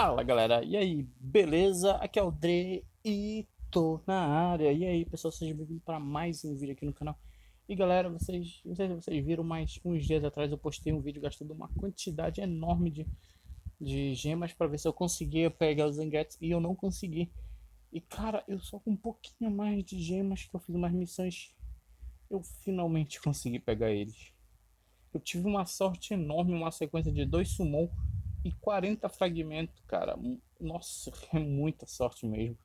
Fala galera, e aí, beleza? Aqui é o Dre e tô na área. E aí pessoal, sejam bem-vindos para mais um vídeo aqui no canal. E galera, vocês, não sei se vocês viram, mas uns dias atrás eu postei um vídeo gastando uma quantidade enorme de, de gemas para ver se eu conseguia pegar os enguetes e eu não consegui. E cara, eu só com um pouquinho mais de gemas que eu fiz umas missões, eu finalmente consegui pegar eles. Eu tive uma sorte enorme, uma sequência de dois summon e 40 fragmentos, cara. Nossa, é muita sorte mesmo.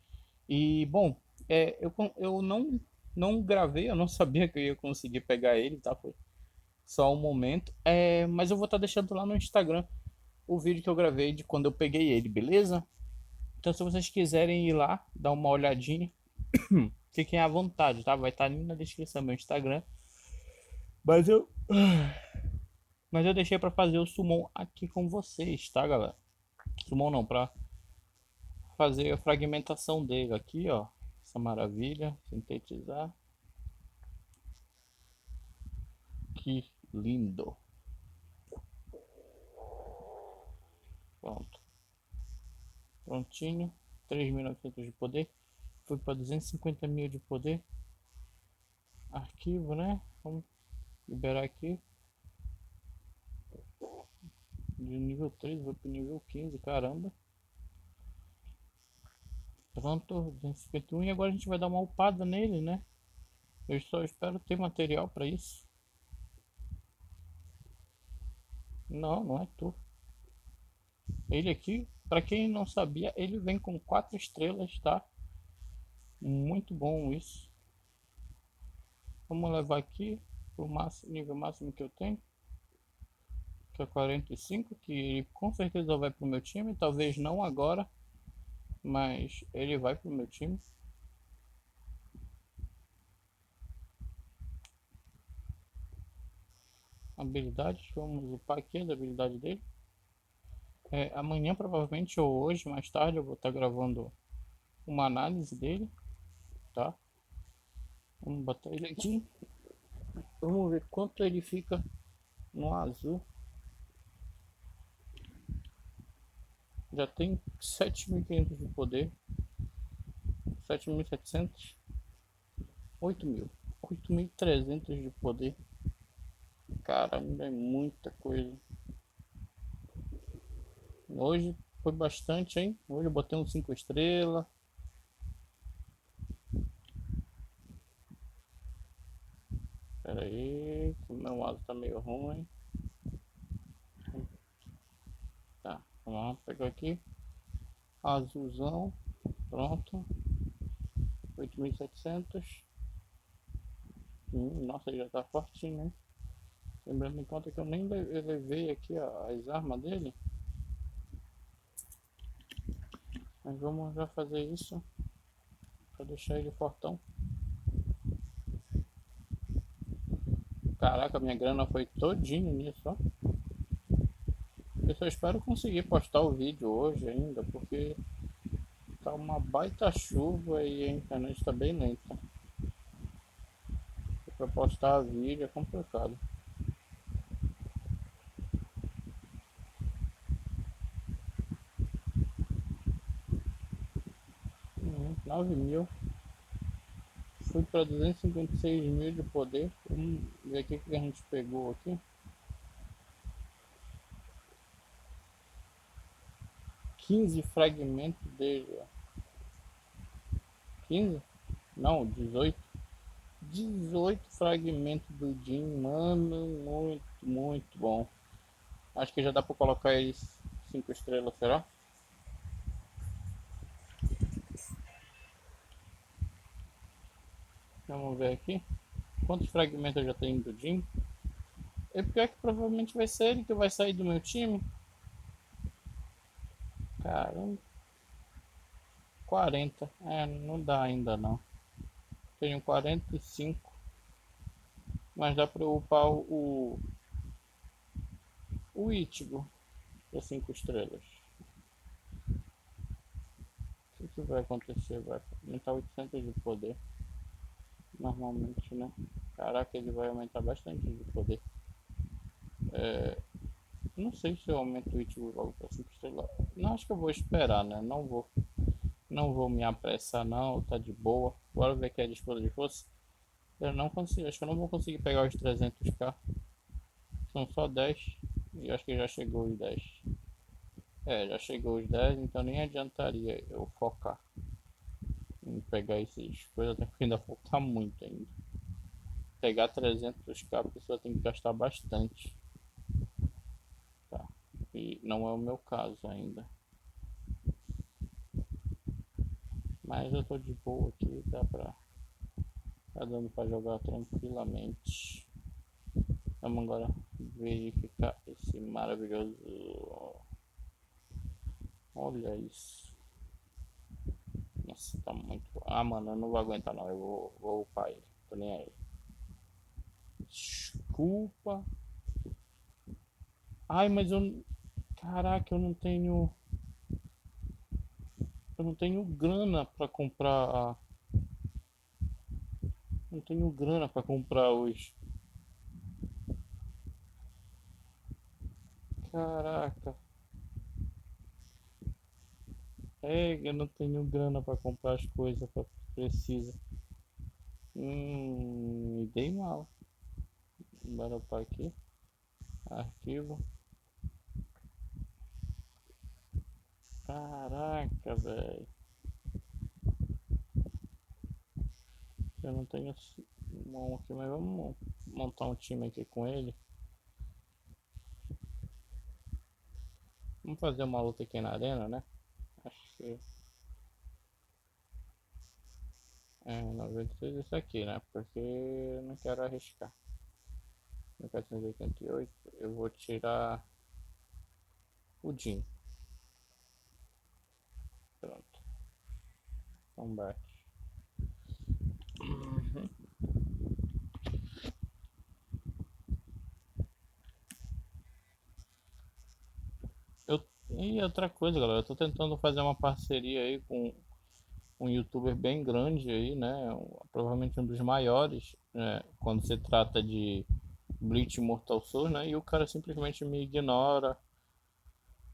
E, bom, é, eu, eu não, não gravei, eu não sabia que eu ia conseguir pegar ele, tá? Foi só um momento. É, mas eu vou estar tá deixando lá no Instagram o vídeo que eu gravei de quando eu peguei ele, beleza? Então, se vocês quiserem ir lá, dar uma olhadinha, fiquem à vontade, tá? Vai estar tá ali na descrição do meu Instagram. Mas eu. Mas eu deixei para fazer o summon aqui com vocês, tá, galera? Summon não, para fazer a fragmentação dele aqui, ó. Essa maravilha, sintetizar. Que lindo. Pronto. Prontinho. 3.900 de poder. Foi para 250 mil de poder. Arquivo, né? Vamos liberar aqui de nível 3 vou pro nível 15, caramba. Pronto, 251 e agora a gente vai dar uma upada nele, né? Eu só espero ter material para isso. Não, não é tu. Ele aqui, para quem não sabia, ele vem com quatro estrelas, tá? Muito bom isso. Vamos levar aqui pro máximo, nível máximo que eu tenho que é 45, que ele com certeza vai pro meu time, talvez não agora, mas ele vai pro meu time. Habilidades, vamos upar aqui a habilidade dele. É, amanhã provavelmente ou hoje, mais tarde, eu vou estar tá gravando uma análise dele, tá? Vamos botar ele aqui. Vamos ver quanto ele fica no azul. Já tem 7.500 de poder, 7.700, 8.000, 8.300 de poder. Caramba, é muita coisa. Hoje foi bastante, hein? Hoje eu botei um 5 estrelas. Pera aí, o meu lado tá meio ruim. Vamos pegar aqui. Azulzão. Pronto. 8.700. Hum, nossa, já tá fortinho, hein? Lembrando em conta que eu nem levei aqui as armas dele. Mas vamos já fazer isso. Pra deixar ele fortão. Caraca, minha grana foi todinho nisso, ó. Eu só espero conseguir postar o vídeo hoje ainda, porque tá uma baita chuva e a internet está bem lenta. Para postar vídeo é complicado. Hum, nove mil. Fui para 256 mil de poder. Vamos ver o que a gente pegou aqui. 15 fragmentos dele. Ó. 15? Não, 18. 18 fragmentos do Jim, mano, muito, muito bom. Acho que já dá para colocar eles 5 estrelas, será? Vamos ver aqui. Quantos fragmentos eu já tenho do Jim? É pior que provavelmente vai ser ele que vai sair do meu time. Caramba. 40. É, não dá ainda não. Tenho 45. Mas dá para upar o. O Itigo. Para 5 estrelas. O que vai acontecer? Vai aumentar 800 de poder. Normalmente, né? Caraca, ele vai aumentar bastante de poder. É, não sei se eu aumento o Ichigo logo para 5 estrelas. Não, acho que eu vou esperar, né? Não vou, não vou me apressar não, tá de boa. Bora ver que é disputa de força. Eu não consigo, acho que eu não vou conseguir pegar os 300k. São só 10 e acho que já chegou os 10. É, já chegou os 10, então nem adiantaria eu focar em pegar esses coisas, tem que ainda faltar muito ainda. Pegar 300k a pessoa tem que gastar bastante. E não é o meu caso ainda. Mas eu tô de boa aqui, dá pra. Tá dando pra jogar tranquilamente. Vamos agora verificar esse maravilhoso. Olha isso. Nossa, tá muito. Ah, mano, eu não vou aguentar não. Eu vou, vou upar ele. Tô nem aí. Desculpa. Ai, mas eu. Caraca, eu não tenho. Eu não tenho grana pra comprar. Não tenho grana pra comprar os. Caraca. É, eu não tenho grana pra comprar as coisas que precisa. Hum, me dei mal. Bora para aqui. Arquivo. Caraca, velho. Eu não tenho mão aqui, mas vamos montar um time aqui com ele. Vamos fazer uma luta aqui na arena, né? Acho que... É, 96 isso aqui, né? Porque eu não quero arriscar. 1488 eu vou tirar o Jim. Pronto. Combate. Uhum. Eu, e outra coisa, galera, eu tô tentando fazer uma parceria aí com um youtuber bem grande aí, né? Provavelmente um dos maiores, né? quando se trata de Bleach Mortal Souls, né? E o cara simplesmente me ignora.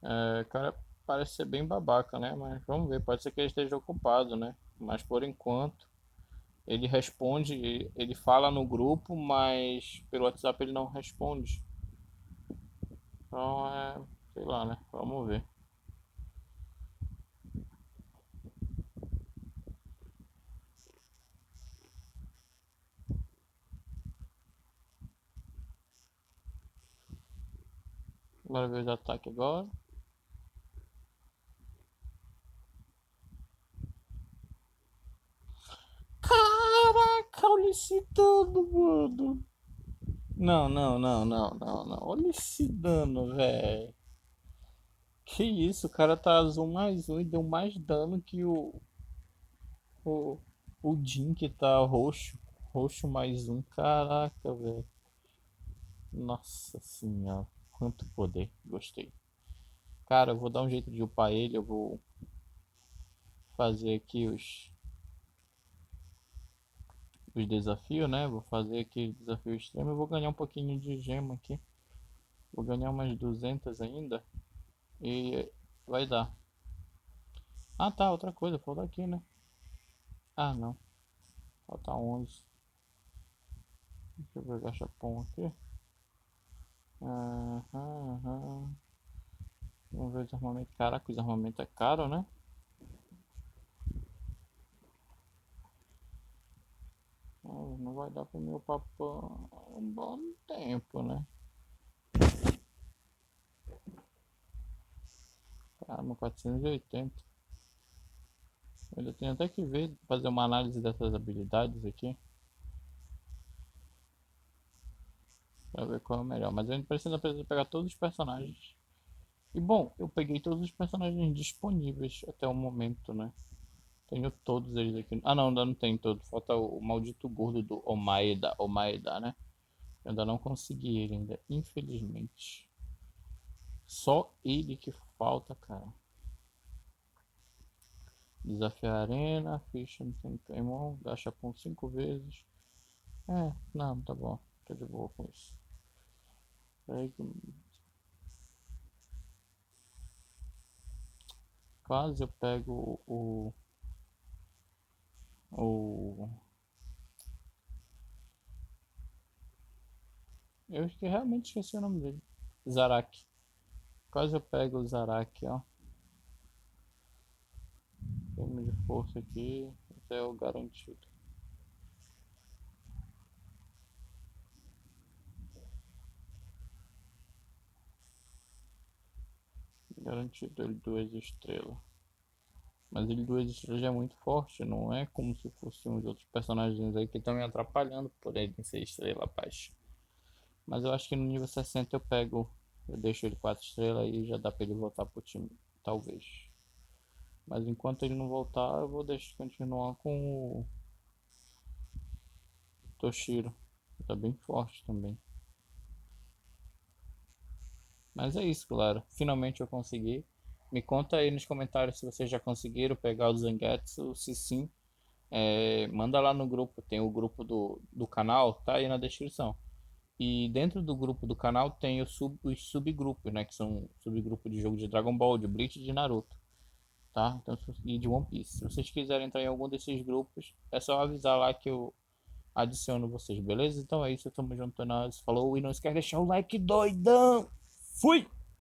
É, cara parece ser bem babaca, né? Mas vamos ver, pode ser que ele esteja ocupado, né? Mas por enquanto ele responde, ele fala no grupo, mas pelo WhatsApp ele não responde. Então é, sei lá, né? Vamos ver. Bora ver os ataques agora. Caraca, olha esse dano, mano. Não, não, não, não, não, não. Olha esse dano, velho. Que isso, o cara tá azul mais um e deu mais dano que o. O. O que tá roxo. Roxo mais um. Caraca, velho. Nossa senhora. Quanto poder. Gostei. Cara, eu vou dar um jeito de upar ele. Eu vou fazer aqui os os desafios, né? Vou fazer aqui desafio extremo. Eu vou ganhar um pouquinho de gema aqui. Vou ganhar umas 200 ainda. E vai dar. Ah, tá. Outra coisa. Falta aqui, né? Ah, não. Falta 11. Deixa eu ver o gachapon aqui. Aham, aham. Vamos ver os armamentos. Caraca, os armamentos é caro, né? Dar pro meu papo um bom tempo, né? Caramba, 480. Eu tenho até que ver, fazer uma análise dessas habilidades aqui. Pra ver qual é o melhor. Mas precisa, precisa pegar todos os personagens. E bom, eu peguei todos os personagens disponíveis até o momento, né? Tenho todos eles aqui. Ah não, ainda não tem todos. Falta o, o maldito gordo do Omaeda. Omaeda, né? Eu ainda não consegui ele ainda, infelizmente. Só ele que falta, cara. Desafiar a arena, ficha não tem Pokémon, gachapon 5 vezes. É, não, tá bom. Tô de boa com isso. Quase eu pego o. O. Eu realmente esqueci o nome dele. Zarak. Quase eu pego o Zarak, ó. Termo de força aqui. Esse é o garantido. Garantido ele duas estrelas. Mas ele duas estrelas já é muito forte, não é como se fosse uns outros personagens aí que estão me atrapalhando por ele ser estrela baixa. Mas eu acho que no nível 60 eu pego, eu deixo ele 4 estrelas e já dá pra ele voltar pro time, talvez. Mas enquanto ele não voltar, eu vou deixar continuar com o Toshiro. Tá bem forte também. Mas é isso, galera. Finalmente eu consegui. Me conta aí nos comentários se vocês já conseguiram pegar o Zangetsu. Se sim, é, manda lá no grupo. Tem o grupo do, do canal, tá aí na descrição. E dentro do grupo do canal tem sub, os subgrupos, né? Que são subgrupos de jogo de Dragon Ball, de Bleach e de Naruto. Tá? Então, e de One Piece. Se vocês quiserem entrar em algum desses grupos, é só avisar lá que eu adiciono vocês, beleza? Então é isso, tamo junto, nós. Falou e não esquece de deixar o like doidão! Fui!